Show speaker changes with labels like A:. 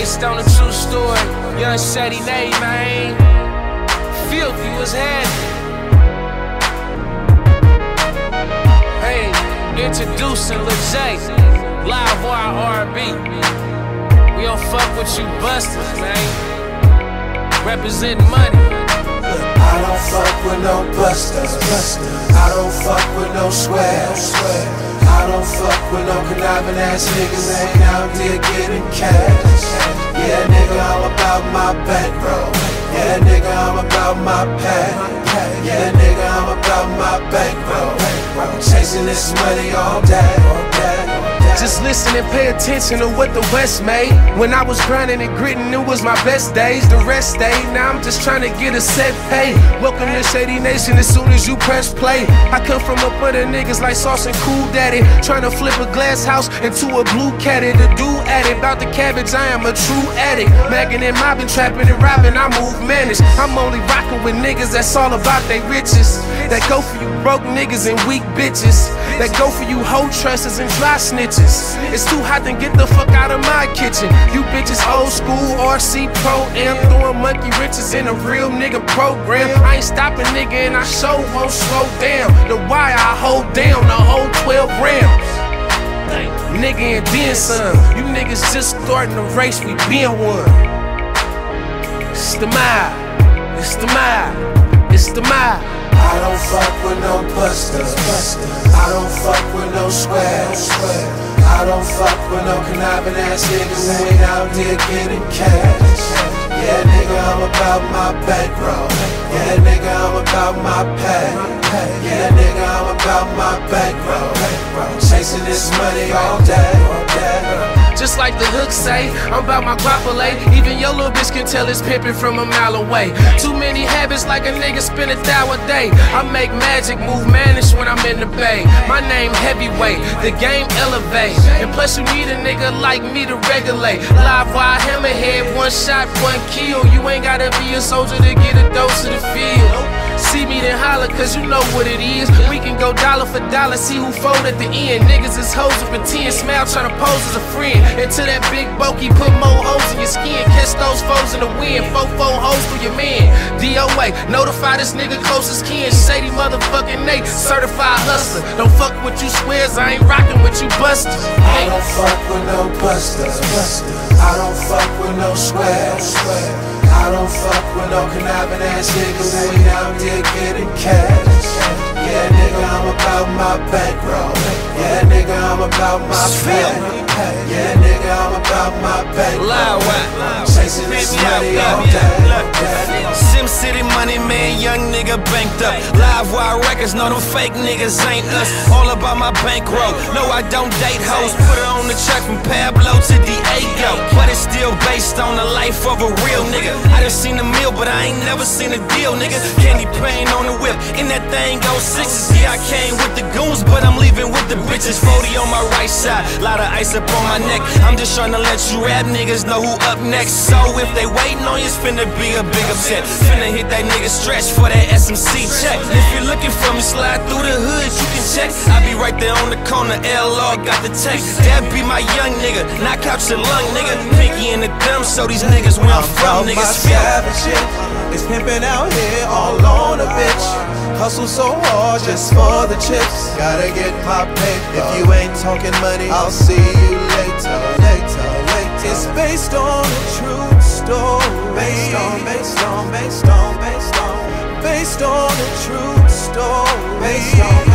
A: based on a true story. Young Shady Nate, man. Philthy was heavy. Hey, introducing Lil J, Live Wire R&B. We don't fuck with you busters, man. Representing money.
B: I don't fuck with no busters. I don't fuck with no squares. I don't fuck with no conniving ass niggas that ain't out there getting cash. Yeah, nigga, I'm about my bankroll. Yeah, nigga, I'm about my pay. Yeah, nigga, I'm about my bankroll. I'm chasing this money all day, all day.
A: Just listen and pay attention to what the West made. When I was grinding and gritting, it was my best days. The rest stayed. Now I'm just trying to get a set pay. Welcome to Shady Nation as soon as you press play. I come from up under niggas like Sauce and Cool Daddy. Trying to flip a glass house into a blue caddy. The dude addict about the cabbage, I am a true addict. Magging and mobbing, trapping and robbing, I move managed. I'm only rocking with niggas that's all about they riches. That go for you broke niggas and weak bitches. That go for you hoe trusses and dry snitches. It's too hot then get the fuck out of my kitchen. You bitches old school RC Pro am throwing monkey riches in a real nigga program. I ain't stopping nigga and I show won't slow down. The wire I hold down the whole 12 rounds. Nigga and then some. You niggas just starting the race, we been one. It's the mile. It's the mile. It's the mile.
B: I don't fuck with no busters. I don't fuck with no squares. I don't fuck with no conniving ass niggas who ain't out there getting cash. Yeah, nigga, I'm about my bankroll. Yeah, nigga, I'm about my pay. Yeah, nigga, I'm about my bankroll. Chasing this money all day, all day.
A: Just like the hook say, I'm about my guapole. Even your little bitch can tell it's pimpin' from a mile away. Too many habits like a nigga spend a thou a day. I make magic move manage when I'm in the bay. My name heavyweight, the game elevate. And plus you need a nigga like me to regulate. Live wire hammerhead, one shot, one kill. You ain't gotta be a soldier to get a dose of the field. See me then holler, cause you know what it is. We can go dollar for dollar, see who fold at the end. Niggas is hoes with pretend, smile tryna pose as a friend. Until that big bokey put more holes in your skin. Catch those foes in the wind, four hoes for your man. DOA, notify this nigga closest kin. Shady motherfucking Nate, certified hustler. Don't fuck with you squares, I ain't rocking with you busters.
B: I don't fuck with no busters. I don't fuck with no squares. I don't fuck with no conniving ass niggas ain't out there getting cash. Yeah, nigga, I'm about my bankroll. Yeah, nigga, I'm about my pay. Yeah, nigga, I'm about my bankroll. Chasing this money all day.
C: Sem City money man, young nigga banked up. Live wire records, know them fake niggas ain't us. All about my bankroll. No, I don't date hoes. Put her on the track from Pablo to Diego. But it's still based on the life of a real nigga. I done seen a meal, but I ain't never seen a deal, nigga. Candy paint on the whip, and that thing go sixes. Yeah, I came with the goons, but I'm leaving with the bitches. 40 on my right side, lot of ice up on my neck. I'm just trying to let you rap niggas know who up next. So if they waiting on you, it's finna be a big upset. Finna hit that nigga stretch for that SMC check. If you're looking for me, slide through the hood, you can check. I be right there on the corner, LR got the text. That be my young nigga, knock out your lung nigga. Pinky in the thumb, so these niggas where I'm from, niggas.
B: Savage shit. It's pimping out here all on a bitch. Hustle so hard just for the chips. Gotta get my paper. If you ain't talking money, I'll see you later. Later, later. It's based on a true story. Based on, based on, based on, based on. Based on a true story. Based on,